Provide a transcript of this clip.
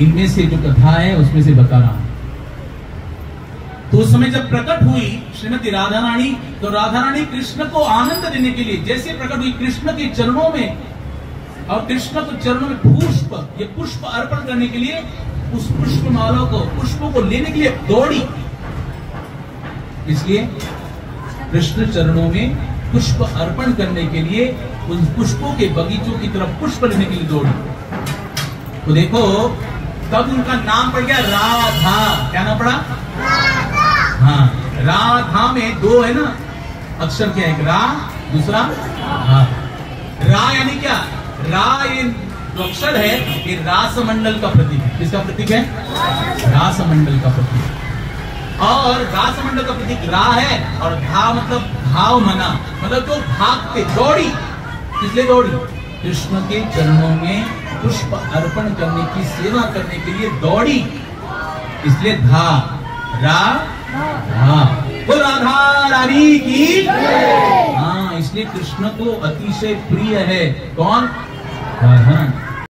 इनमें से जो कथा है, उसमें से बता रहा हूँ। तो उस समय जब प्रकट हुई श्रीमती राधा रानी तो राधा रानी कृष्ण को आनंद देने के लिए, जैसे प्रकट हुई कृष्ण के चरणों में, और कृष्ण के चरणों में पुष्प, ये पुष्प अर्पण करने के लिए, उस पुष्प माला को, पुष्पों को लेने के लिए दौड़ी। इसलिए कृष्ण चरणों में पुष्प अर्पण करने के लिए, उन पुष्पों के बगीचों की तरफ़ पुष्प लेने के लिए दौड़ी। तो देखो तब उनका नाम पड़ गया राधा। क्या नाम पड़ा? हाँ राधा में दो है ना? अक्षर क्या है? रा दूसरा हाँ रा यानी क्या? रा ये अक्षर है ये रासमंडल का प्रतीक है। किसका प्रतीक है? रासमंडल का प्रतीक। और रासमंडल का प्रतीक रा है और धा मतलब भाव मना। मतलब जो तो भागते दौड़ी। किसलिए दौड़ी? कृष्ण के चरणों में पुष्प अर्पण करने की, सेवा करने के लिए दौड़ी। इसलिए धा, रा, धा। वो राधा, रानी की हाँ इसलिए कृष्ण को अतिशय प्रिय है। कौन? राधा।